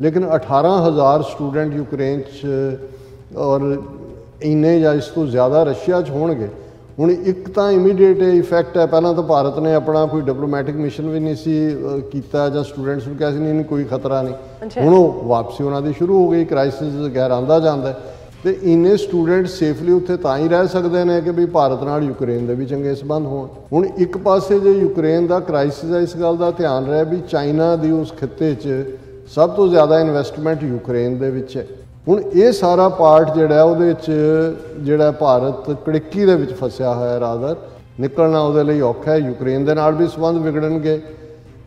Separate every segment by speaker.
Speaker 1: ਲੇਕਿਨ 18000 student Ukraine 'ਚ ਔਰ ਇੰਨੇ ਜਾਂ ਇਸ ਤੋਂ ਜ਼ਿਆਦਾ ਰਸ਼ੀਆ 'ਚ ਹੋਣਗੇ। ਹੁਣ ਇੱਕ ਤਾਂ ਇਮੀਡੀਏਟ ਇਫੈਕਟ ਹੈ ਪਹਿਲਾਂ ਤਾਂ ਭਾਰਤ ਨੇ ਆਪਣਾ ਕੋਈ ਡਿਪਲੋਮੈਟਿਕ ਮਿਸ਼ਨ ਵੀ ਨਹੀਂ ਸੀ ਕੀਤਾ ਜਾਂ ਸਟੂਡੈਂਟਸ ਨੂੰ ਕਿਹਾ ਸੀ ਨਹੀਂ ਨਹੀਂ ਕੋਈ ਖਤਰਾ ਨਹੀਂ। ਹੁਣ ਉਹ ਵਾਪਸੀ ਉਹਨਾਂ ਦੀ ਸ਼ੁਰੂ ਹੋ ਗਈ ਕ੍ਰਾਈਸਿਸ ਗੈਰ ਆਂਦਾ ਜਾਂਦਾ। ਤੇ ਇੰਨੇ ਸਟੂਡੈਂਟ ਸੇਫਲੀ ਉੱਥੇ ਤਾਂ ਹੀ ਰਹਿ ਸਕਦੇ ਨੇ ਕਿ ਵੀ ਭਾਰਤ ਨਾਲ ਯੂਕਰੇਨ ਦੇ ਵੀ ਚੰਗੇ ਸਬੰਧ ਹੋਣ। ਹੁਣ ਇੱਕ ਪਾਸੇ ਜੇ ਯੂਕਰੇਨ ਦਾ ਕ੍ਰਾਈਸਿਸ ਹੈ ਇਸ ਗੱਲ ਦਾ ਧਿਆਨ ਰਹੇ ਵੀ ਚਾਈਨਾ ਦੀ ਉਸ ਖਿੱਤੇ 'ਚ ਸਭ ਤੋਂ ਜ਼ਿਆਦਾ ਇਨਵੈਸਟਮੈਂਟ ਯੂਕਰੇਨ ਦੇ ਵਿੱਚ ਹੈ। ਹੁਣ ਇਹ ਸਾਰਾ ਪਾਰਟ ਜਿਹੜਾ ਉਹਦੇ ਵਿੱਚ ਜਿਹੜਾ ਭਾਰਤ ਕੜਿੱਕੀ ਦੇ ਵਿੱਚ ਫਸਿਆ ਹੋਇਆ ਰਾਦਰ ਨਿਕਲਣਾ ਉਹਦੇ ਲਈ ਔਖਾ ਹੈ। ਯੂਕਰੇਨ ਦੇ ਨਾਲ ਵੀ ਸੰਬੰਧ ਵਿਗੜਨਗੇ।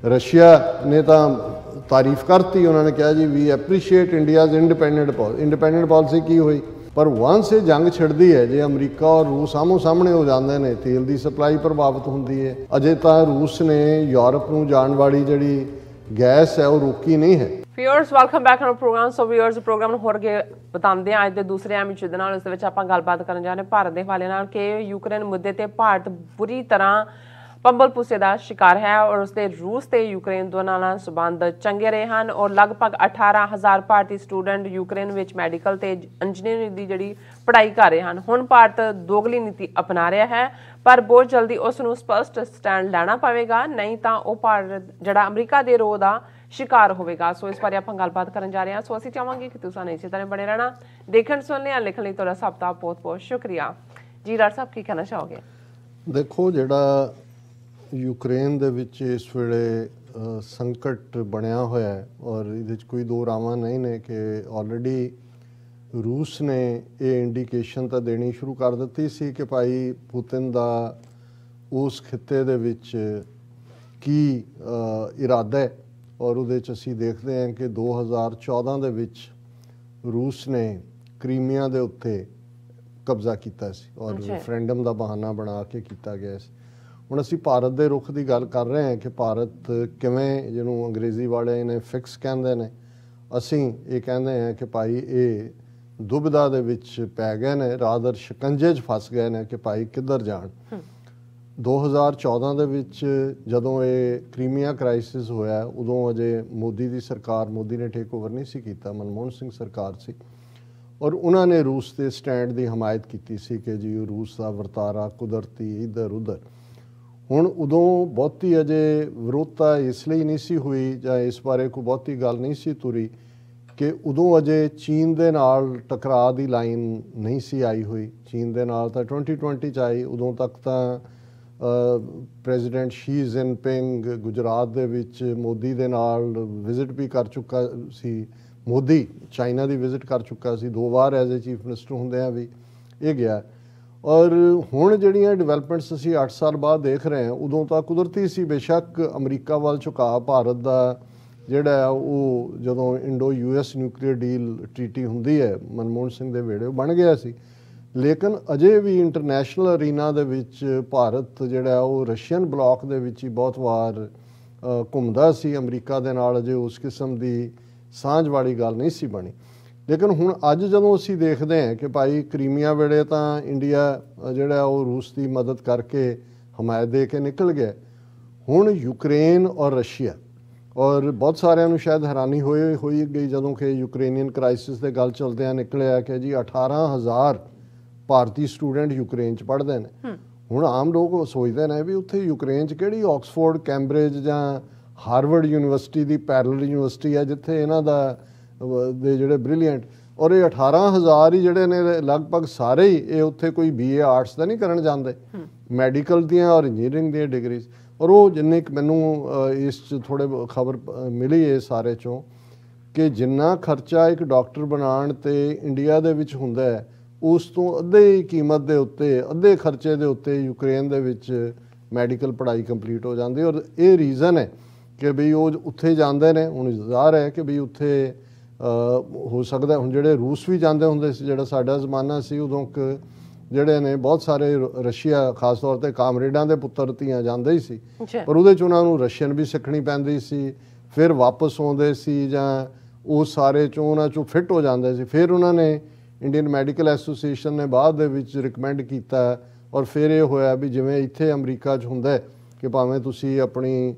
Speaker 1: ਰਸ਼ੀਆ ਨੇ ਤਾਂ ਤਾਰੀਫ ਕਰਤੀ, ਉਹਨਾਂ ਨੇ ਕਿਹਾ ਜੀ we appreciate India's independent policy independent policy ਕੀ ਹੋਈ? ਪਰ ਵਾਂਸ ਇਹ ਜੰਗ ਛਿੜਦੀ ਹੈ, ਜੇ ਅਮਰੀਕਾ ਔਰ ਰੂਸ ਆਮੋ ਸਾਹਮਣੇ ਹੋ ਜਾਂਦੇ ਨੇ, ਤੇਲ ਦੀ ਸਪਲਾਈ ਪ੍ਰਭਾਵਿਤ ਹੁੰਦੀ ਹੈ। ਅਜੇ ਤਾਂ ਰੂਸ ਨੇ ਯੂਰਪ ਨੂੰ ਜਾਣ ਵਾਲੀ ਜਿਹੜੀ ਗੈਸ ਹੈ, ਉਹ ਰੋਕੀ ਨਹੀਂ ਹੈ।
Speaker 2: Viewers welcome back on programme so viewers programme ਨੂੰ ਹੋਰ ਅੱਗੇ ਬਤਾਉਂਦੇ ਆ ਅੱਜ ਦੇ ਦੂਸਰੇ ਐਮੀ ਚੁੱਦ ਨਾਲ ਉਸ ਦੇ ਵਿੱਚ ਆਪਾਂ ਗੱਲਬਾਤ ਕਰਨ ਜਾ ਰਹੇ ਭਾਰਤ ਦੇ ਹਵਾਲੇ ਨਾਲ ਕਿ ਯੂਕਰੇਨ ਮੁੱਦੇ ਤੇ ਭਾਰਤ ਬੁਰੀ ਤਰ੍ਹਾਂ ਪੰਬਲ ਪੁਸੇ ਦਾ ਸ਼ਿਕਾਰ ਹੈ ਔਰ ਉਸਦੇ ਰੂਸ ਤੇ ਯੂਕਰੇਨ ਦੋਨਾਂ ਨਾਲ ਸਬੰਧ ਚੰਗੇ ਰਹੇ ਹਨ ਔਰ ਲਗਭਗ 18000 ਭਾਰਤੀ ਸਟੂਡੈਂਟ ਯੂਕਰੇਨ ਵਿੱਚ ਮੈਡੀਕਲ ਤੇ ਇੰਜੀਨੀਅਰਿੰਗ ਦੀ ਜਿਹੜੀ ਪੜ੍ਹਾਈ ਕਰ ਰਹੇ ਹਨ। ਹੁਣ ਭਾਰਤ ਦੋਗਲੀ ਨੀਤੀ ਅਪਣਾ ਰਿਹਾ ਹੈ, ਪਰ ਬਹੁਤ ਜਲਦੀ ਉਸ ਨੂੰ ਸਪਸ਼ਟ ਸਟੈਂਡ ਲੈਣਾ ਪਵੇਗਾ, ਨਹੀਂ ਤਾਂ ਉਹ ਭਾਰਤ, ਜਿਹੜਾ ਅਮਰੀਕਾ ਦੇ ਰੋਹ ਦਾ ਸ਼ਿਕਾਰ ਹੋਵੇਗਾ। ਸੋ ਇਸ ਬਾਰੇ ਆਪਾਂ ਗੱਲਬਾਤ ਕਰਨ ਜਾ ਰਹੇ ਹਾਂ। ਸੋ ਅਸੀਂ ਚਾਹਾਂਗੇ ਕਿ ਤੁਸੀਂ ਇਸੇ ਤਰ੍ਹਾਂ ਬਣੇ ਰਹਿਣਾ, ਦੇਖਣ, ਸੁਣਨੇ ਆ ਲਿਖਣ ਲਈ ਤੁਹਾਡਾ ਸਭ ਦਾ ਬਹੁਤ ਬਹੁਤ ਸ਼ੁਕਰੀਆ। ਜੀ, ਡਾਕਟਰ ਸਾਹਿਬ, ਕੀ ਕਹਿਣਾ ਚਾਹੋਗੇ?
Speaker 1: ਦੇਖੋ, ਜਿਹੜਾ ਯੂਕਰੇਨ ਦੇ ਵਿੱਚ ਇਸ ਵੇਲੇ ਸੰਕਟ ਬਣਿਆ ਹੋਇਆ ਹੈ ਔਰ ਇਹਦੇ ਵਿੱਚ ਕੋਈ ਦੋ ਰਾਵਾਂ ਨਹੀਂ ਨੇ ਕਿ ਆਲਰੇਡੀ ਰੂਸ ਨੇ ਇਹ ਇੰਡੀਕੇਸ਼ਨ ਤਾਂ ਦੇਣੀ ਸ਼ੁਰੂ ਕਰ ਦਿੱਤੀ ਸੀ ਕਿ ਭਾਈ ਪੁਤਿਨ ਦਾ ਉਸ ਖਿੱਤੇ ਦੇ ਵਿੱਚ ਕੀ ਇਰਾਦਾ ਹੈ ਔਰ ਉਹਦੇ ਚ ਅਸੀਂ ਦੇਖਦੇ ਹਾਂ ਕਿ 2014 ਦੇ ਵਿੱਚ ਰੂਸ ਨੇ ਕ੍ਰੀਮੀਆ ਦੇ ਉੱਤੇ ਕਬਜ਼ਾ ਕੀਤਾ ਸੀ ਔਰ। ਰੈਫਰੈਂਡਮ ਦਾ ਬਹਾਨਾ ਬਣਾ ਕੇ ਕੀਤਾ ਗਿਆ ਸੀ ਹੁਣ ਅਸੀਂ ਭਾਰਤ ਦੇ ਰੁਖ ਦੀ ਗੱਲ ਕਰ ਰਹੇ ਹਾਂ ਕਿ ਭਾਰਤ ਕਿਵੇਂ ਜਿਹਨੂੰ ਅੰਗਰੇਜ਼ੀ ਵਾਲੇ ਨੇ ਫਿਕਸ ਕਹਿੰਦੇ ਨੇ ਅਸੀਂ ਇਹ ਕਹਿੰਦੇ ਹਾਂ ਕਿ ਭਾਈ ਇਹ ਦੁਬਿਧਾ ਦੇ ਵਿੱਚ ਪੈ ਗਏ ਨੇ ਰਾਦਰ ਸ਼ਿਕੰਜੇ 'ਚ ਫਸ ਗਏ ਨੇ ਕਿ ਭਾਈ ਕਿੱਧਰ ਜਾਣ। 2014 ਦੇ ਵਿੱਚ ਜਦੋਂ ਇਹ ਕ੍ਰੀਮੀਆ ਕ੍ਰਾਈਸਿਸ ਹੋਇਆ ਉਦੋਂ ਅਜੇ ਮੋਦੀ ਦੀ ਸਰਕਾਰ ਮੋਦੀ ਨੇ ਟੇਕ ਓਵਰ ਨਹੀਂ ਸੀ ਕੀਤਾ ਮਨਮੋਹਨ ਸਿੰਘ ਸਰਕਾਰ ਸੀ। ਔਰ ਉਹਨਾਂ ਨੇ ਰੂਸ ਦੇ ਸਟੈਂਡ ਦੀ ਹਮਾਇਤ ਕੀਤੀ ਸੀ ਕਿ ਜੀ ਰੂਸ ਦਾ ਵਰਤਾਰਾ ਕੁਦਰਤੀ ਇਧਰ ਉਧਰ ਹੁਣ ਉਦੋਂ ਬਹੁਤੀ ਅਜੇ ਵਿਰੋਧਤਾ ਇਸ ਲਈ ਨਹੀਂ ਸੀ ਹੋਈ ਜਾਂ ਇਸ ਬਾਰੇ ਕੋਈ ਬਹੁਤੀ ਗੱਲ ਨਹੀਂ ਸੀ ਤੁਰੀ ਕਿ ਉਦੋਂ ਅਜੇ ਚੀਨ ਦੇ ਨਾਲ ਟਕਰਾਅ ਦੀ ਲਾਈਨ ਨਹੀਂ ਸੀ ਆਈ ਹੋਈ। ਚੀਨ ਦੇ ਨਾਲ ਤਾਂ 2020 ਚ ਆਈ, ਉਦੋਂ ਤੱਕ ਤਾਂ ਪ੍ਰੈਜ਼ੀਡੈਂਟ ਸ਼ੀ ਜਿਨਪਿੰਗ ਗੁਜਰਾਤ ਦੇ ਵਿੱਚ ਮੋਦੀ ਦੇ ਨਾਲ ਵਿਜ਼ਿਟ ਵੀ ਕਰ ਚੁੱਕਾ ਸੀ। ਮੋਦੀ ਚਾਈਨਾ ਦੀ ਵਿਜ਼ਿਟ ਕਰ ਚੁੱਕਾ ਸੀ। ਦੋ ਵਾਰ ਐਜ਼ ਅ ਚੀਫ ਮਿਨਿਸਟਰ ਹੁੰਦਿਆਂ ਵੀ ਇਹ ਗਿਆ। ਔਰ ਹੁਣ ਜਿਹੜੀਆਂ ਡਿਵੈਲਪਮੈਂਟਸ ਅਸੀਂ 8 ਸਾਲ ਬਾਅਦ ਦੇਖ ਰਹੇ ਹਾਂ, ਉਦੋਂ ਤਾਂ ਕੁਦਰਤੀ ਸੀ ਬੇਸ਼ੱਕ ਅਮਰੀਕਾ ਵੱਲ ਝੁਕਾਅ, ਭਾਰਤ ਦਾ ਜਿਹੜਾ ਉਹ ਜਦੋਂ Indo US nuclear deal treaty ਹੁੰਦੀ ਹੈ, ਮਨਮੋਹਨ ਸਿੰਘ ਦੇ ਵੇੜੇ ਉਹ ਬਣ ਗਿਆ ਸੀ। ਲੇਕਿਨ ਅਜੇ ਵੀ ਇੰਟਰਨੈਸ਼ਨਲ ਅਰੀਨਾ ਦੇ ਵਿੱਚ ਭਾਰਤ ਜਿਹੜਾ ਉਹ ਰਸ਼ੀਅਨ ਬਲਾਕ ਦੇ ਵਿੱਚ ਹੀ ਬਹੁਤ ਵਾਰ ਘੁੰਮਦਾ ਸੀ। ਅਮਰੀਕਾ ਦੇ ਨਾਲ ਅਜੇ ਉਸ ਕਿਸਮ ਦੀ ਸਾਂਝ ਵਾਲੀ ਗੱਲ ਨਹੀਂ ਸੀ ਬਣੀ। ਲੇਕਿਨ ਹੁਣ ਅੱਜ ਜਦੋਂ ਅਸੀਂ ਦੇਖਦੇ ਹਾਂ ਕਿ ਭਾਈ ਕ੍ਰੀਮੀਆ ਵੇਲੇ ਤਾਂ ਇੰਡੀਆ ਜਿਹੜਾ ਉਹ ਰੂਸ ਦੀ ਮਦਦ ਕਰਕੇ ਹਮਾਇਤ ਦੇ ਕੇ ਨਿਕਲ ਗਿਆ। ਹੁਣ ਯੂਕਰੇਨ ਔਰ ਰਸ਼ੀਆ ਔਰ ਬਹੁਤ ਸਾਰਿਆਂ ਨੂੰ ਸ਼ਾਇਦ ਹੈਰਾਨੀ ਹੋਈ ਹੋਈ ਗਈ ਜਦੋਂ ਕਿ ਯੂਕਰੇਨੀਅਨ ਕ੍ਰਾਈਸਿਸ ਦੇ ਗੱਲ ਚਲਦਿਆਂ ਨਿਕਲਿਆ ਕਿ ਜੀ 18000 ਭਾਰਤੀ ਸਟੂਡੈਂਟ ਯੂਕਰੇਨ ਚ ਪੜ੍ਹਦੇ ਨੇ। ਹੁਣ ਆਮ ਲੋਕ ਸੋਚਦੇ ਨੇ ਵੀ ਉੱਥੇ ਯੂਕਰੇਨ ਚ ਕਿਹੜੀ ਆਕਸਫੋਰਡ ਕੈਂਬਰਿਜ ਜਾਂ ਹਾਰਵਰਡ ਯੂਨੀਵਰਸਿਟੀ ਦੀ ਪੈਰਲਲ ਯੂਨੀਵਰਸਿਟੀ ਹੈ ਜਿੱਥੇ ਇਹਨਾਂ ਦਾ ਦੇ ਜਿਹੜੇ ਬ੍ਰਿਲੀਅੰਟ ਔਰ ਇਹ 18000 ਹੀ ਜਿਹੜੇ ਨੇ ਲਗਭਗ ਸਾਰੇ ਹੀ ਇਹ ਉੱਥੇ ਕੋਈ ਬੀਏ ਆਰਟਸ ਦਾ ਨਹੀਂ ਕਰਨ ਜਾਂਦੇ। ਮੈਡੀਕਲ ਦੀਆਂ ਔਰ ਇੰਜੀਨੀਅਰਿੰਗ ਦੀਆਂ ਡਿਗਰੀਜ਼ ਔਰ ਉਹ ਜਿੰਨੇ ਕੁ ਮੈਨੂੰ ਇਸ ਚ ਥੋੜੇ ਖਬਰ ਮਿਲੀ ਇਹ ਸਾਰੇ ਚੋਂ ਕਿ ਜਿੰਨਾ ਖਰਚਾ ਇੱਕ ਡਾਕਟਰ ਬਣਾਉਣ ਤੇ ਇੰਡੀਆ ਦੇ ਵਿੱਚ ਹੁੰਦਾ ਹੈ ਉਸ ਤੋਂ ਅੱਧੇ ਹੀ ਕੀਮਤ ਦੇ ਉੱਤੇ ਅੱਧੇ ਖਰਚੇ ਦੇ ਉੱਤੇ ਯੂਕਰੇਨ ਦੇ ਵਿੱਚ ਮੈਡੀਕਲ ਪੜ੍ਹਾਈ ਕੰਪਲੀਟ ਹੋ ਜਾਂਦੀ ਔਰ ਇਹ ਰੀਜ਼ਨ ਹੈ ਕਿ ਵੀ ਉਹ ਉੱਥੇ ਜਾਂਦੇ ਨੇ ਹੁਣ ਜ਼ਾਹਰ ਹੈ ਕਿ ਵੀ ਉੱਥੇ ਹੋ ਸਕਦਾ ਹੁਣ ਜਿਹੜੇ ਰੂਸ ਵੀ ਜਾਂਦੇ ਹੁੰਦੇ ਸੀ ਜਿਹੜਾ ਸਾਡਾ ਜ਼ਮਾਨਾ ਸੀ ਉਦੋਂ ਕ ਜਿਹੜੇ ਨੇ ਬਹੁਤ ਸਾਰੇ ਰਸ਼ੀਆ ਖਾਸ ਤੌਰ ਤੇ ਕਾਮਰੇਡਾਂ ਦੇ ਪੁੱਤਰ ਧੀਆਂ ਜਾਂਦੇ ਹੀ ਸੀ ਪਰ ਉਹਦੇ ਚ ਉਹਨਾਂ ਨੂੰ ਰਸ਼ੀਅਨ ਵੀ ਸਿੱਖਣੀ ਪੈਂਦੀ ਸੀ ਫਿਰ ਵਾਪਸ ਆਉਂਦੇ ਸੀ ਜਾਂ ਉਹ ਸਾਰੇ ਚੋਂ ਉਹਨਾਂ ਚੋਂ ਫਿੱਟ ਹੋ ਜਾਂਦੇ ਸੀ। ਫਿਰ ਉਹਨਾਂ ਨੇ ਇੰਡੀਅਨ ਮੈਡੀਕਲ ਐਸੋਸੀਏਸ਼ਨ ਨੇ ਬਾਅਦ ਦੇ ਵਿੱਚ ਰეკਮੈਂਡ ਕੀਤਾ ਔਰ ਫਿਰ ਇਹ ਹੋਇਆ ਵੀ ਜਿਵੇਂ ਇੱਥੇ ਅਮਰੀਕਾ 'ਚ ਹੁੰਦਾ ਹੈ ਕਿ ਭਾਵੇਂ ਤੁਸੀਂ ਆਪਣੀ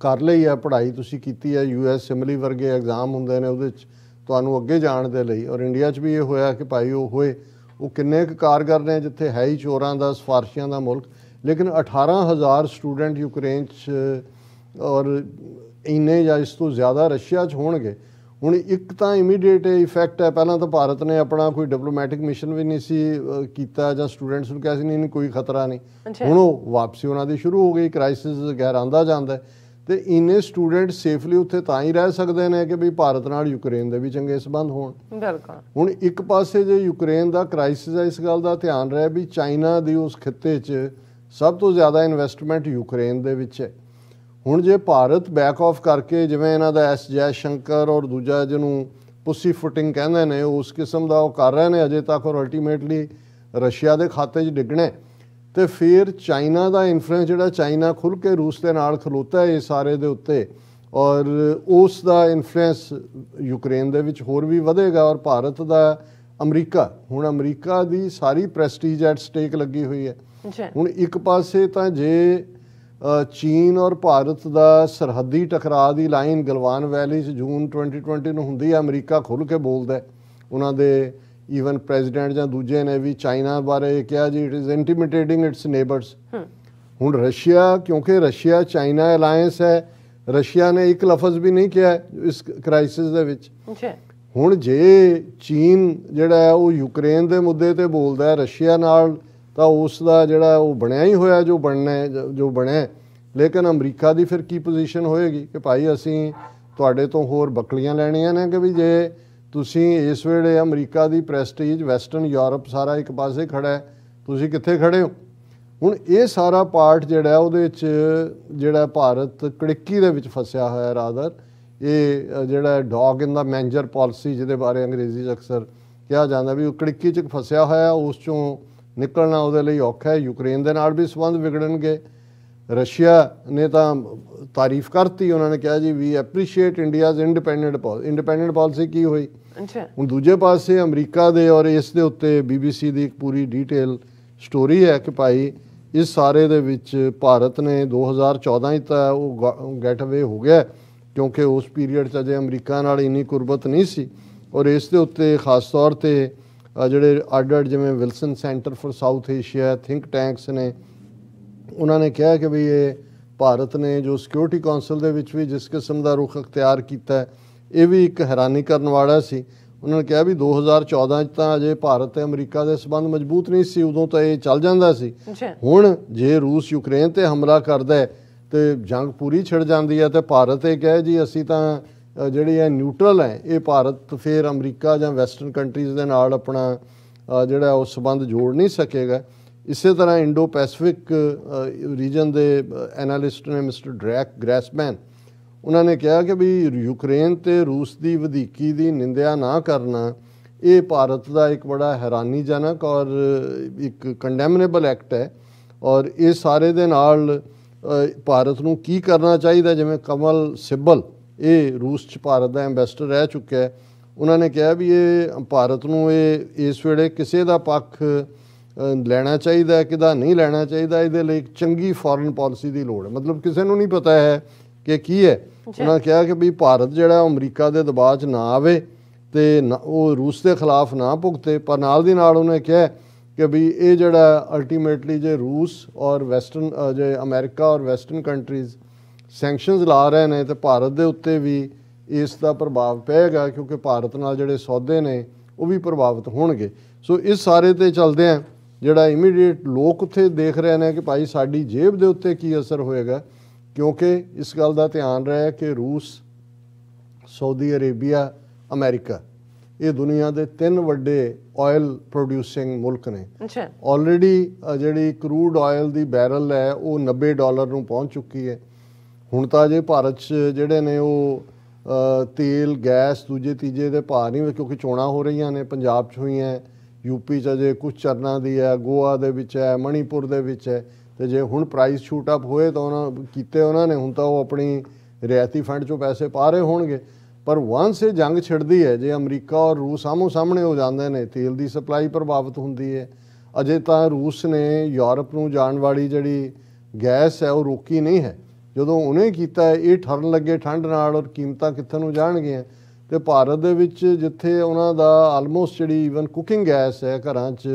Speaker 1: ਕਰ ਲਈ ਹੈ ਪੜ੍ਹਾਈ ਤੁਸੀਂ ਕੀਤੀ ਹੈ ਯੂਐਸ ਸਿਮਲੀ ਵਰਗੇ ਐਗਜ਼ਾਮ ਹੁੰਦੇ ਨੇ ਉਹਦੇ ਚ ਤੁਹਾਨੂੰ ਅੱਗੇ ਜਾਣ ਦੇ ਲਈ ਔਰ ਇੰਡੀਆ 'ਚ ਵੀ ਇਹ ਹੋਇਆ ਕਿ ਭਾਈ ਉਹ ਹੋਏ ਉਹ ਕਿੰਨੇ ਕੁ ਕਾਰਗਰ ਨੇ ਜਿੱਥੇ ਹੈ ਹੀ ਚੋਰਾਂ ਦਾ ਸਫਾਰਸ਼ੀਆਂ ਦਾ ਮੁਲਕ ਲੇਕਿਨ 18000 ਸਟੂਡੈਂਟ ਯੂਕਰੇਨ 'ਚ ਔਰ ਇੰਨੇ ਜਾਂ ਇਸ ਤੋਂ ਜ਼ਿਆਦਾ ਰਸ਼ੀਆ 'ਚ ਹੋਣਗੇ ਹੁਣ ਇੱਕ ਤਾਂ ਇਮੀਡੀਏਟ ਇਫੈਕਟ ਹੈ ਪਹਿਲਾਂ ਤਾਂ ਭਾਰਤ ਨੇ ਆਪਣਾ ਕੋਈ ਡਿਪਲੋਮੈਟਿਕ ਮਿਸ਼ਨ ਵੀ ਨਹੀਂ ਸੀ ਕੀਤਾ ਜਾਂ ਸਟੂਡੈਂਟਸ ਨੂੰ ਕਿਹਾ ਸੀ ਨਹੀਂ ਕੋਈ ਖਤਰਾ ਨਹੀਂ। ਹੁਣ ਉਹ ਵਾਪਸੀ ਉਹਨਾਂ ਦੀ ਸ਼ੁਰੂ ਹੋ ਗਈ ਕ੍ਰਾਈਸਿਸ ਗੈਰ ਆਂਦਾ ਜਾਂਦਾ ਹੈ ਤੇ ਇੰਨੇ ਸਟੂਡੈਂਟ ਸੇਫਲੀ ਉੱਥੇ ਤਾਂ ਹੀ ਰਹਿ ਸਕਦੇ ਨੇ ਕਿ ਵੀ ਭਾਰਤ ਨਾਲ ਯੂਕਰੇਨ ਦੇ ਵੀ ਚੰਗੇ ਸਬੰਧ ਹੋਣ।
Speaker 2: ਬਿਲਕੁਲ।
Speaker 1: ਹੁਣ ਇੱਕ ਪਾਸੇ ਜੇ ਯੂਕਰੇਨ ਦਾ ਕ੍ਰਾਈਸਿਸ ਹੈ ਇਸ ਗੱਲ ਦਾ ਧਿਆਨ ਰਹੇ ਵੀ ਚਾਈਨਾ ਦੀ ਉਸ ਖਿੱਤੇ 'ਚ ਸਭ ਤੋਂ ਜ਼ਿਆਦਾ ਇਨਵੈਸਟਮੈਂਟ ਯੂਕਰੇਨ ਦੇ ਵਿੱਚ ਹੈ। ਹੁਣ ਜੇ ਭਾਰਤ ਬੈਕ ਆਫ ਕਰਕੇ ਜਿਵੇਂ ਇਹਨਾਂ ਦਾ ਐਸ ਜੈ ਸ਼ੰਕਰ ਔਰ ਦੂਜਾ ਜਿਹਨੂੰ ਪੁੱਸੀ ਫੁੱਟਿੰਗ ਕਹਿੰਦੇ ਨੇ ਉਸ ਕਿਸਮ ਦਾ ਉਹ ਕਰ ਰਹੇ ਨੇ ਅਜੇ ਤੱਕ ਔਰ ਅਲਟੀਮੇਟਲੀ ਰਸ਼ੀਆ ਦੇ ਖਾਤੇ 'ਚ ਡਿੱਗਣਾ ਹੈ। ਤੇ ਫਿਰ ਚਾਈਨਾ ਦਾ ਇਨਫਲੂਐਂਸ ਜਿਹੜਾ ਚਾਈਨਾ ਖੁੱਲ ਕੇ ਰੂਸ ਦੇ ਨਾਲ ਖਲੋਤਾ ਹੈ ਇਹ ਸਾਰੇ ਦੇ ਉੱਤੇ ਔਰ ਉਸ ਦਾ ਇਨਫਲੂਐਂਸ ਯੂਕਰੇਨ ਦੇ ਵਿੱਚ ਹੋਰ ਵੀ ਵਧੇਗਾ ਔਰ ਭਾਰਤ ਦਾ ਅਮਰੀਕਾ ਹੁਣ ਅਮਰੀਕਾ ਦੀ ਸਾਰੀ ਪ੍ਰੈਸਟੀਜ ਐਟ ਸਟੇਕ ਲੱਗੀ ਹੋਈ ਹੈ। ਹੁਣ ਇੱਕ ਪਾਸੇ ਤਾਂ ਜੇ ਚੀਨ ਔਰ ਭਾਰਤ ਦਾ ਸਰਹੱਦੀ ਟਕਰਾਅ ਦੀ ਲਾਈਨ ਗਲਵਾਨ ਵੈਲੀ 'ਚ ਜੂਨ 2020 ਨੂੰ ਹੁੰਦੀ ਹੈ ਅਮਰੀਕਾ ਖੁੱਲ ਕੇ ਬੋਲਦਾ ਉਹਨਾਂ ਦੇ ਈਵਨ ਪ੍ਰੈਜ਼ੀਡੈਂਟ ਜਾਂ ਦੂਜੇ ਨੇ ਵੀ ਚਾਈਨਾ ਬਾਰੇ ਕਿਹਾ ਜੀ it is intimidating its neighbours ਹੁਣ ਰਸ਼ੀਆ ਕਿਉਂਕਿ ਰਸ਼ੀਆ ਚਾਈਨਾ ਅਲਾਈਅੰਸ ਹੈ ਰਸ਼ੀਆ ਨੇ ਇੱਕ ਲਫ਼ਜ਼ ਵੀ ਨਹੀਂ ਕਿਹਾ ਇਸ ਕ੍ਰਾਈਸਿਸ ਦੇ ਵਿੱਚ। ਹੁਣ ਜੇ ਚੀਨ ਜਿਹੜਾ ਹੈ ਉਹ ਯੂਕਰੇਨ ਦੇ ਮੁੱਦੇ ਤੇ ਬੋਲਦਾ ਹੈ ਰਸ਼ੀਆ ਨਾਲ ਤਾਂ ਉਸ ਦਾ ਜਿਹੜਾ ਉਹ ਬਣਿਆ ਹੀ ਹੋਇਆ ਜੋ ਬਣਨਾ ਹੈ ਜ- ਬਣਿਆ। ਲੇਕਿਨ ਅਮਰੀਕਾ ਦੀ ਫਿਰ ਕੀ ਪੋਜੀਸ਼ਨ ਹੋਏਗੀ ਕਿ ਭਾਈ ਅਸੀਂ ਤੁਹਾਡੇ ਤੋਂ ਹੋਰ ਬੱਕਲੀਆਂ ਲੈਣੀਆਂ ਨੇ ਕਿ ਵੀ ਜੇ ਤੁਸੀਂ ਇਸ ਵੇਲੇ ਅਮਰੀਕਾ ਦੀ ਪ੍ਰੈਸਟੀਜ, ਵੈਸਟਰਨ ਯੂਰਪ ਸਾਰਾ ਇੱਕ ਪਾਸੇ ਖੜਾ ਹੈ। ਤੁਸੀਂ ਕਿੱਥੇ ਖੜੇ ਹੋ? ਹੁਣ ਇਹ ਸਾਰਾ ਪਾਰਟ ਜਿਹੜਾ ਉਹਦੇ ਵਿੱਚ ਜਿਹੜਾ ਭਾਰਤ ਕੜਿੱਕੀ ਦੇ ਵਿੱਚ ਫਸਿਆ ਹੋਇਆ ਰਾਦਰ ਇਹ ਜਿਹੜਾ ਡੌਗ ਇਨ ਦਾ ਮੈਂਜਰ ਪਾਲਿਸੀ ਜਿਹਦੇ ਬਾਰੇ ਅੰਗਰੇਜ਼ੀ 'ਚ ਅਕਸਰ ਕਿਹਾ ਜਾਂਦਾ ਵੀ ਉਹ ਕੜਿੱਕੀ 'ਚ ਫਸਿਆ ਹੋਇਆ, ਉਸ 'ਚੋਂ ਨਿਕਲਣਾ ਉਹਦੇ ਲਈ ਔਖਾ ਹੈ। ਯੂਕਰੇਨ ਦੇ ਨਾਲ ਵੀ ਸੰਬੰਧ ਵਿਗੜਨਗੇ। ਰਸ਼ੀਆ ਨੇ ਤਾਂ ਤਾਰੀਫ ਕਰਤੀ ਉਹਨਾਂ ਨੇ ਕਿਹਾ ਜੀ we appreciate India's independent policy independent policy ਕੀ ਹੋਈ?
Speaker 2: ਅੱਛਾ।
Speaker 1: ਹੁਣ ਦੂਜੇ ਪਾਸੇ ਅਮਰੀਕਾ ਦੇ ਔਰ ਇਸ ਦੇ ਉੱਤੇ BBC ਦੀ ਇੱਕ ਪੂਰੀ ਡੀਟੇਲ ਸਟੋਰੀ ਹੈ ਕਿ ਭਾਈ ਇਸ ਸਾਰੇ ਦੇ ਵਿੱਚ ਭਾਰਤ ਨੇ 2014 ਹੀ ਤਾਂ ਉਹ ਗੈਟ ਅਵੇ ਹੋ ਗਿਆ ਕਿਉਂਕਿ ਉਸ ਪੀਰੀਅਡ 'ਚ ਅਜੇ ਅਮਰੀਕਾ ਨਾਲ ਇੰਨੀ ਕੁਰਬਤ ਨਹੀਂ ਸੀ ਔਰ ਇਸ ਦੇ ਉੱਤੇ ਖਾਸ ਤੌਰ ਤੇ ਜਿਹੜੇ ਅੱਡ ਅੱਡ ਜਿਵੇਂ Wilson Center for South Asia think tanks ਨੇ ਉਹਨਾਂ ਨੇ ਕਿਹਾ ਕਿ ਵੀ ਇਹ ਭਾਰਤ ਨੇ ਜੋ ਸਿਕਿਉਰਿਟੀ ਕਾਉਂਸਲ ਦੇ ਵਿੱਚ ਵੀ ਜਿਸ ਕਿਸਮ ਦਾ ਰੁਖ ਅਖਤਿਆਰ ਕੀਤਾ ਇਹ ਵੀ ਇੱਕ ਹੈਰਾਨੀ ਕਰਨ ਵਾਲਾ ਸੀ। ਉਹਨਾਂ ਨੇ ਕਿਹਾ ਵੀ 2014 ਚ ਤਾਂ ਅਜੇ ਭਾਰਤ ਤੇ ਅਮਰੀਕਾ ਦੇ ਸਬੰਧ ਮਜ਼ਬੂਤ ਨਹੀਂ ਸੀ ਉਦੋਂ ਤਾਂ ਇਹ ਚੱਲ ਜਾਂਦਾ ਸੀ। ਹੁਣ ਜੇ ਰੂਸ ਯੂਕਰੇਨ ਤੇ ਹਮਲਾ ਕਰਦਾ ਤੇ ਜੰਗ ਪੂਰੀ ਛਿੜ ਜਾਂਦੀ ਹੈ ਤੇ ਭਾਰਤ ਇਹ ਕਹੇ ਜੀ ਅਸੀਂ ਤਾਂ ਜਿਹੜੀ ਹੈ ਨਿਊਟਰਲ ਹੈ ਇਹ ਭਾਰਤ ਫਿਰ ਅਮਰੀਕਾ ਜਾਂ ਵੈਸਟਰਨ ਕੰਟਰੀਜ਼ ਦੇ ਨਾਲ ਆਪਣਾ ਜਿਹੜਾ ਉਹ ਸਬੰਧ ਜੋੜ ਨਹੀਂ ਸਕੇਗਾ। ਇਸੇ ਤਰ੍ਹਾਂ ਇੰਡੋ ਪੈਸੀਫਿਕ ਰੀਜਨ ਦੇ ਐਨਾਲਿਸਟ ਨੇ ਮਿਸਟਰ ਡਰੈਕ ਗ੍ਰੈਸਮੈਨ ਉਹਨਾਂ ਨੇ ਕਿਹਾ ਕਿ ਵੀ ਯੂਕਰੇਨ ਤੇ ਰੂਸ ਦੀ ਵਧੀਕੀ ਦੀ ਨਿੰਦਿਆ ਨਾ ਕਰਨਾ ਇਹ ਭਾਰਤ ਦਾ ਇੱਕ ਬੜਾ ਹੈਰਾਨੀਜਨਕ ਔਰ ਇੱਕ ਕੰਡੈਮਨੇਬਲ ਐਕਟ ਹੈ ਔਰ ਇਹ ਸਾਰੇ ਦੇ ਨਾਲ ਅ, ਭਾਰਤ ਨੂੰ ਕੀ ਕਰਨਾ ਚਾਹੀਦਾ ਜਿਵੇਂ ਕਮਲ ਸਿੱਬਲ ਇਹ ਰੂਸ ਚ ਭਾਰਤ ਦਾ ਐਮਬੈਸਡਰ ਰਹਿ ਚੁੱਕਿਆ ਹੈ। ਉਹਨਾਂ ਨੇ ਕਿਹਾ ਵੀ ਇਹ ਭਾਰਤ ਨੂੰ ਇਹ ਇਸ ਵੇਲੇ ਕਿਸੇ ਦਾ ਪੱਖ ਅ, ਲੈਣਾ ਚਾਹੀਦਾ ਕਿਦਾ ਨਹੀਂ ਲੈਣਾ ਚਾਹੀਦਾ ਇਹਦੇ ਲਈ ਇੱਕ ਚੰਗੀ ਫੋਰਨ ਪਾਲਿਸੀ ਦੀ ਲੋੜ ਹੈ। ਮਤਲਬ ਕਿਸੇ ਨੂੰ ਨਹੀਂ ਪਤਾ ਹੈ ਕਿ ਕੀ ਹੈ। ਉਹਨਾਂ ਕਿਹਾ ਕਿ ਵੀ ਭਾਰਤ ਜਿਹੜਾ ਅਮਰੀਕਾ ਦੇ ਦਬਾਅ 'ਚ ਨਾ ਆਵੇ ਤੇ ਉਹ ਰੂਸ ਦੇ ਖਿਲਾਫ ਨਾ ਭੁਗਤੇ। ਪਰ ਨਾਲ ਦੀ ਨਾਲ ਉਹਨੇ ਕਿਹਾ ਕਿ ਵੀ ਇਹ ਜਿਹੜਾ ਅਲਟੀਮੇਟਲੀ ਜੇ ਰੂਸ ਔਰ ਵੈਸਟਰਨ ਜੇ ਅਮਰੀਕਾ ਔਰ ਵੈਸਟਰਨ ਕੰਟਰੀਜ਼ ਸੈਂਕਸ਼ਨਸ ਲਾ ਰਹੇ ਨੇ ਤੇ ਭਾਰਤ ਦੇ ਉੱਤੇ ਵੀ ਇਸ ਦਾ ਪ੍ਰਭਾਵ ਪਏਗਾ ਕਿਉਂਕਿ ਭਾਰਤ ਨਾਲ ਜਿਹੜੇ ਸੌਦੇ ਨੇ ਉਹ ਵੀ ਪ੍ਰਭਾਵਿਤ ਹੋਣਗੇ। ਸੋ ਇਸ ਸਾਰੇ ਤੇ ਚੱਲਦੇ ਆ। ਜਿਹੜਾ ਇਮੀਡੀਏਟ ਲੋਕ ਉੱਥੇ ਦੇਖ ਰਹੇ ਨੇ ਕਿ ਭਾਈ ਸਾਡੀ ਜੇਬ ਦੇ ਉੱਤੇ ਕੀ ਅਸਰ ਹੋਏਗਾ ਕਿਉਂਕਿ ਇਸ ਗੱਲ ਦਾ ਧਿਆਨ ਰਹੇ ਕਿ ਰੂਸ ਸਾਊਦੀ ਅਰੇਬੀਆ ਅਮਰੀਕਾ ਇਹ ਦੁਨੀਆ ਦੇ ਤਿੰਨ ਵੱਡੇ ਆਇਲ ਪ੍ਰੋਡਿਊਸਿੰਗ ਮੁਲਕ ਨੇ।
Speaker 2: ਅੱਛਾ।
Speaker 1: ਆਲਰੇਡੀ ਜਿਹੜੀ ਕਰੂਡ ਆਇਲ ਦੀ ਬੈਰਲ ਹੈ ਉਹ 90 ਡਾਲਰ ਨੂੰ ਪਹੁੰਚ ਚੁੱਕੀ ਹੈ। ਹੁਣ ਤਾਂ ਜੇ ਭਾਰਤ 'ਚ ਜਿਹੜੇ ਨੇ ਉਹ ਤੇਲ ਗੈਸ ਦੂਜੇ ਤੀਜੇ ਦੇ ਭਾਅ ਨਹੀਂ ਕਿਉਂਕਿ ਚੋਣਾਂ ਹੋ ਰਹੀਆਂ ਨੇ ਪੰਜਾਬ 'ਚ ਹੋਈਆਂ ਯੂਪੀ 'ਚ ਅਜੇ ਕੁਝ ਚਰਨਾਂ ਦੀ ਹੈ, ਗੋਆ ਦੇ ਵਿੱਚ ਹੈ, ਮਣੀਪੁਰ ਦੇ ਵਿੱਚ ਹੈ। ਤੇ ਜੇ ਹੁਣ ਪ੍ਰਾਈਸ ਸ਼ੂਟ ਅਪ ਹੋਏ ਤਾਂ ਉਹਨਾਂ ਕੀਤੇ ਉਹਨਾਂ ਨੇ, ਹੁਣ ਤਾਂ ਉਹ ਆਪਣੀ ਰਿਆਇਤੀ ਫੰਡ 'ਚੋਂ ਪੈਸੇ ਪਾ ਰਹੇ ਹੋਣਗੇ। ਪਰ ਵਾਂਸ ਇਹ ਜੰਗ ਛਿੜਦੀ ਹੈ, ਜੇ ਅਮਰੀਕਾ ਔਰ ਰੂਸ ਆਮੋ ਸਾਹਮਣੇ ਹੋ ਜਾਂਦੇ ਨੇ, ਤੇਲ ਦੀ ਸਪਲਾਈ ਪ੍ਰਭਾਵਿਤ ਹੁੰਦੀ ਹੈ। ਅਜੇ ਤਾਂ ਰੂਸ ਨੇ ਯੂਰਪ ਨੂੰ ਜਾਣ ਵਾਲੀ ਜਿਹੜੀ ਗੈਸ ਹੈ, ਉਹ ਰੋਕੀ ਨਹੀਂ ਹੈ। ਜਦੋਂ ਉਹਨੇ ਕੀਤਾ, ਇਹ ਠਰਨ ਲੱਗੇ ਠੰਡ ਨਾਲ ਔਰ ਕੀਮਤਾਂ ਕਿੱਥੇ ਨੂੰ ਜਾਣਗੀਆਂ ਤੇ ਭਾਰਤ ਦੇ ਵਿੱਚ ਜਿੱਥੇ ਉਹਨਾਂ ਦਾ ਆਲਮੋਸਟ ਜਿਹੜੀ ਇਵਨ ਕੁਕਿੰਗ ਗੈਸ ਹੈ ਘਰਾਂ 'ਚ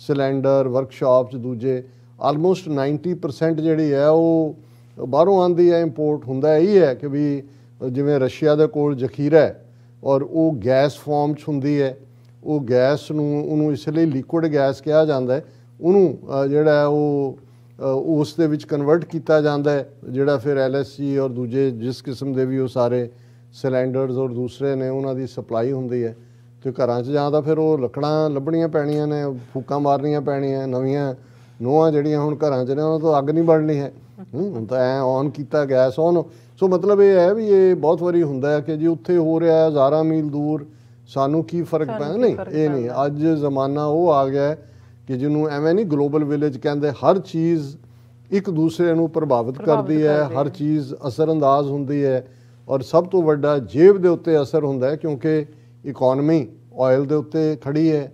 Speaker 1: ਸਿਲੰਡਰ ਵਰਕਸ਼ਾਪ 'ਚ ਦੂਜੇ ਆਲਮੋਸਟ 90% ਜਿਹੜੀ ਹੈ ਉਹ ਬਾਹਰੋਂ ਆਂਦੀ ਹੈ ਇੰਪੋਰਟ ਹੁੰਦਾ ਇਹੀ ਹੈ ਕਿ ਵੀ ਜਿਵੇਂ ਰਸ਼ੀਆ ਦੇ ਕੋਲ ਜ਼ਖੀਰਾ ਹੈ ਔਰ ਉਹ ਗੈਸ ਫਾਰਮ 'ਚ ਹੁੰਦੀ ਹੈ, ਉਹ ਗੈਸ ਨੂੰ, ਉਹਨੂੰ ਇਸ ਲਈ ਲਿਕੁਇਡ ਗੈਸ ਕਿਹਾ ਜਾਂਦਾ ਹੈ, ਉਹਨੂੰ ਜਿਹੜਾ ਉਹ ਉਸ ਦੇ ਵਿੱਚ ਕਨਵਰਟ ਕੀਤਾ ਜਾਂਦਾ ਹੈ, ਜਿਹੜਾ ਫਿਰ ਐਲਐਸਜੀ ਔਰ ਦੂਜੇ ਜਿਸ ਕਿਸਮ ਦੇ ਵੀ ਉਹ ਸਾਰੇ ਸਿਲੰਡਰਸ ਔਰ ਦੂਸਰੇ ਨੇ ਉਹਨਾਂ ਦੀ ਸਪਲਾਈ ਹੁੰਦੀ ਹੈ। ਤੇ ਘਰਾਂ 'ਚ ਜਾਂ ਤਾਂ ਫਿਰ ਉਹ ਲੱਕੜਾਂ ਲੱਭਣੀਆਂ ਪੈਣੀਆਂ ਨੇ ਫੂਕਾਂ ਮਾਰਨੀਆਂ ਪੈਣੀਆਂ ਨਵੀਆਂ ਨੋਹਾਂ ਜਿਹੜੀਆਂ ਹੁਣ ਘਰਾਂ 'ਚ ਨੇ ਉਹਨਾਂ ਤੋਂ ਅੱਗ ਨਹੀਂ ਬਲਣੀ ਹੈ। ਹੁਣ ਤਾਂ ਐ ਔਨ ਕੀਤਾ ਗੈਸ ਔਨ ਸੋ ਮਤਲਬ ਇਹ ਹੈ ਵੀ ਇਹ ਬਹੁਤ ਵਾਰੀ ਹੁੰਦਾ ਹੈ ਕਿ ਜੀ ਉੱਥੇ ਹੋ ਰਿਹਾ ਹੈ ਹਜ਼ਾਰਾਂ ਮੀਲ ਦੂਰ ਸਾਨੂੰ ਕੀ ਫ਼ਰਕ ਪੈਂਦਾ ਨਹੀਂ ਇਹ ਨਹੀਂ। ਅੱਜ ਜ਼ਮਾਨਾ ਉਹ ਆ ਗਿਆ ਕਿ ਜਿਹਨੂੰ ਐਵੇਂ ਨਹੀਂ ਗਲੋਬਲ ਵਿਲੇਜ ਕਹਿੰਦੇ ਹਰ ਚੀਜ਼ ਇੱਕ ਦੂਸਰੇ ਨੂੰ ਪ੍ਰਭਾਵਿਤ ਕਰਦੀ ਹੈ ਹਰ ਚੀਜ਼ ਅਸਰਅੰਦਾਜ਼ ਹੁੰਦੀ ਹੈ। ਔਰ ਸਭ ਤੋਂ ਵੱਡਾ ਜੇਬ ਦੇ ਉੱਤੇ ਅਸਰ ਹੁੰਦਾ ਹੈ ਕਿਉਂਕਿ ਇਕਨੋਮੀ ਆਇਲ ਦੇ ਉੱਤੇ ਖੜੀ ਹੈ।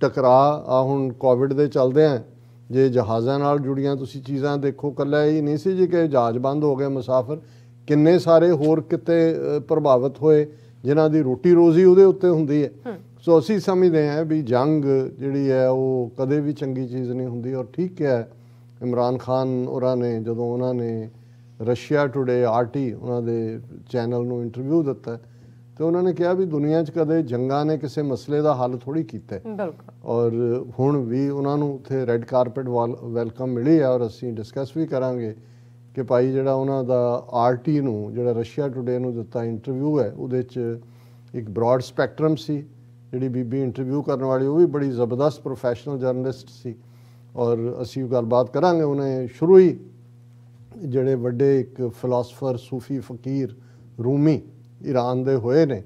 Speaker 1: ਟਕਰਾ ਆ ਹੁਣ ਕੋਵਿਡ ਦੇ ਚੱਲਦੇ ਆ ਜੇ ਜਹਾਜ਼ਾਂ ਨਾਲ ਜੁੜੀਆਂ ਤੁਸੀਂ ਚੀਜ਼ਾਂ ਦੇਖੋ ਕੱਲਾ ਇਹ ਨਹੀਂ ਸੀ ਜੀ ਕਿ ਜਹਾਜ਼ ਬੰਦ ਹੋ ਗਏ ਮੁਸਾਫਰ ਕਿੰਨੇ ਸਾਰੇ ਹੋਰ ਕਿਤੇ ਪ੍ਰਭਾਵਿਤ ਹੋਏ ਜਿਨ੍ਹਾਂ ਦੀ ਰੋਟੀ ਰੋਜ਼ੀ ਉਹਦੇ ਉੱਤੇ ਹੁੰਦੀ ਹੈ। ਸੋ ਅਸੀਂ ਸਮਝਦੇ ਹਾਂ ਵੀ ਜੰਗ ਜਿਹੜੀ ਹੈ ਉਹ ਕਦੇ ਵੀ ਚੰਗੀ ਚੀਜ਼ ਨਹੀਂ ਹੁੰਦੀ ਔਰ ਠੀਕ ਹੈ। ਇਮਰਾਨ ਖਾਨ ਹੋਰਾਂ ਨੇ ਜਦੋਂ ਉਹਨਾਂ ਨੇ ਰਸ਼ੀਆ ਟੁਡੇ ਆਰਟੀ ਉਹਨਾਂ ਦੇ ਚੈਨਲ ਨੂੰ ਇੰਟਰਵਿਊ ਦਿੱਤਾ ਤੇ ਉਹਨਾਂ ਨੇ ਕਿਹਾ ਵੀ ਦੁਨੀਆ 'ਚ ਕਦੇ ਜੰਗਾਂ ਨੇ ਕਿਸੇ ਮਸਲੇ ਦਾ ਹੱਲ ਥੋੜੀ ਕੀਤਾ ਹੈ।
Speaker 2: ਬਿਲਕੁਲ।
Speaker 1: ਔਰ ਹੁਣ ਵੀ ਉਹਨਾਂ ਨੂੰ ਉੱਥੇ ਰੈੱਡ ਕਾਰਪਟ ਵੈਲਕਮ ਮਿਲੀ ਹੈ ਔਰ ਅਸੀਂ ਡਿਸਕਸ ਵੀ ਕਰਾਂਗੇ ਕਿ ਭਾਈ ਜਿਹੜਾ ਉਹਨਾਂ ਦਾ ਆਰਟੀ ਨੂੰ ਜਿਹੜਾ ਰਸ਼ੀਆ ਟੁਡੇ ਨੂੰ ਦਿੱਤਾ ਇੰਟਰਵਿਊ ਹੈ ਉਹਦੇ 'ਚ ਇੱਕ ਬ੍ਰੌਡ ਸਪੈਕਟਰਮ ਸੀ। ਜਿਹੜੀ ਬੀਬੀ ਇੰਟਰਵਿਊ ਕਰਨ ਵਾਲੀ ਉਹ ਵੀ ਬੜੀ ਜ਼ਬਰਦਸਤ ਪ੍ਰੋਫੈਸ਼ਨਲ ਜਰਨਲਿਸਟ ਸੀ। ਔਰ ਅਸੀਂ ਗੱਲਬਾਤ ਕਰਾਂਗੇ ਉਹਨੇ ਸ਼ੁਰੂ ਹੀ ਜਿਹੜੇ ਵੱਡੇ ਇੱਕ ਫਿਲਾਸਫਰ ਸੂਫੀ ਫਕੀਰ ਰੂਮੀ ਈਰਾਨ ਦੇ ਹੋਏ ਨੇ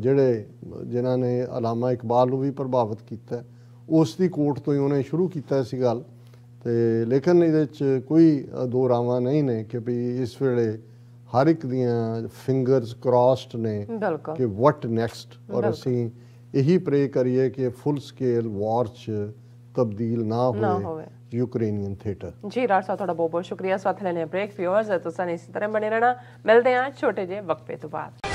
Speaker 1: ਜਿਹੜੇ ਜਿਨ੍ਹਾਂ ਨੇ ਅਲਾਮਾ ਇਕਬਾਲ ਨੂੰ ਵੀ ਪ੍ਰਭਾਵਿਤ ਕੀਤਾ ਉਸ ਦੀ ਕੋਟ ਤੋਂ ਹੀ ਉਹਨੇ ਸ਼ੁਰੂ ਕੀਤਾ ਸੀ ਗੱਲ ਤੇ ਲੇਕਿਨ ਇਹਦੇ ਚ ਕੋਈ ਦੋ ਰਾਵਾਂ ਨਹੀਂ ਨੇ ਕਿ ਵੀ ਇਸ ਵੇਲੇ ਹਰ ਇੱਕ ਦੀਆਂ ਫਿੰਗਰਸ ਕ੍ਰਾਸਡ ਨੇ ਕਿ ਵਾਟ ਨੈਕਸਟ ਔਰ। ਅਸੀਂ ਇਹੀ ਪ੍ਰੇ ਕਰੀਏ ਕਿ ਫੁੱਲ ਸਕੇਲ ਵਾਰ ਚ ਤਬਦੀਲ ਨਾ
Speaker 2: ਹੋਵੇ।
Speaker 1: ਯੂਕਰੇਨੀਅਨ ਥੀਏਟਰ
Speaker 2: ਜੀ, ਰਾਜ ਸਾਹਿਬ, ਤੁਹਾਡਾ ਬਹੁਤ ਬਹੁਤ ਸ਼ੁਕਰੀਆ ਸਾਥ ਲੈਣੇ ਬ੍ਰੇਕ ਵਿਊਅਰਸ ਤੁਸੀਂ ਇਸੇ ਤਰ੍ਹਾਂ ਬਣੇ ਰਹਿਣਾ। ਮਿਲਦੇ ਹਾਂ ਛੋਟੇ ਜਿਹੇ ਵਕਫੇ ਤੋਂ ਬਾਅਦ।